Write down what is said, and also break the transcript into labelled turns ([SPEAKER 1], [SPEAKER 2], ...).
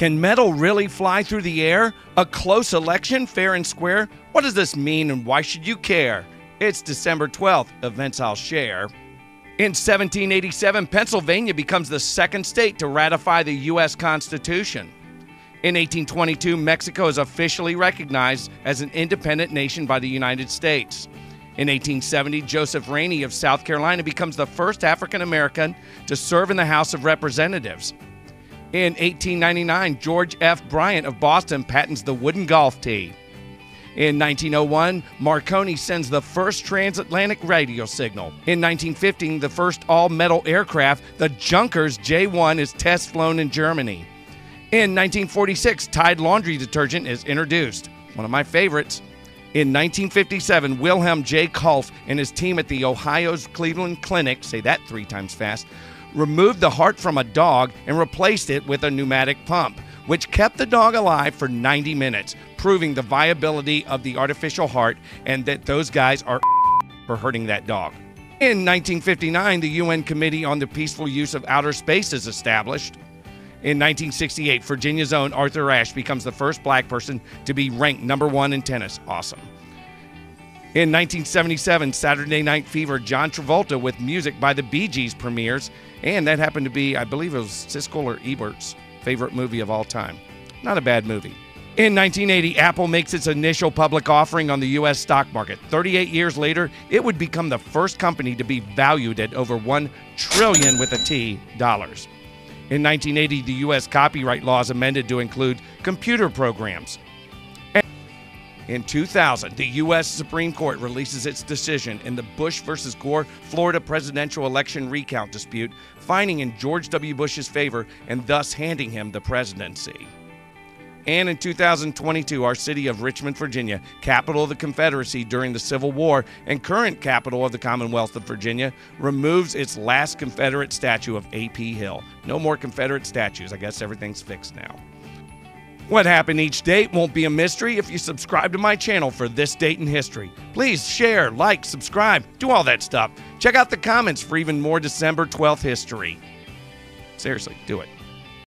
[SPEAKER 1] Can metal really fly through the air? A close election, fair and square? What does this mean and why should you care? It's December 12th, events I'll share. In 1787, Pennsylvania becomes the second state to ratify the U.S. Constitution. In 1822, Mexico is officially recognized as an independent nation by the United States. In 1870, Joseph Rainey of South Carolina becomes the first African American to serve in the House of Representatives. In 1899, George F. Bryant of Boston patents the wooden golf tee. In 1901, Marconi sends the first transatlantic radio signal. In 1915, the first all metal aircraft, the Junkers J 1, is test flown in Germany. In 1946, Tide laundry detergent is introduced, one of my favorites. In 1957, Wilhelm J. Kolff and his team at the Ohio's Cleveland Clinic, say that three times fast, removed the heart from a dog and replaced it with a pneumatic pump, which kept the dog alive for 90 minutes, proving the viability of the artificial heart and that those guys are for hurting that dog. In 1959, the UN Committee on the Peaceful Use of Outer Space is established. In 1968, Virginia's own Arthur Ashe becomes the first black person to be ranked number one in tennis. Awesome. In 1977, Saturday Night Fever, John Travolta with music by the Bee Gees premieres, and that happened to be, I believe it was Siskel or Ebert's favorite movie of all time. Not a bad movie. In 1980, Apple makes its initial public offering on the U.S. stock market. 38 years later, it would become the first company to be valued at over 1 trillion with a T dollars. In 1980, the U.S. copyright laws amended to include computer programs. In 2000, the U.S. Supreme Court releases its decision in the Bush versus Gore Florida presidential election recount dispute, finding in George W. Bush's favor and thus handing him the presidency. And in 2022, our city of Richmond, Virginia, capital of the Confederacy during the Civil War and current capital of the Commonwealth of Virginia, removes its last Confederate statue of A.P. Hill. No more Confederate statues. I guess everything's fixed now. What happened each date won't be a mystery if you subscribe to my channel for this date in history. Please share, like, subscribe, do all that stuff. Check out the comments for even more December 12th history. Seriously, do it.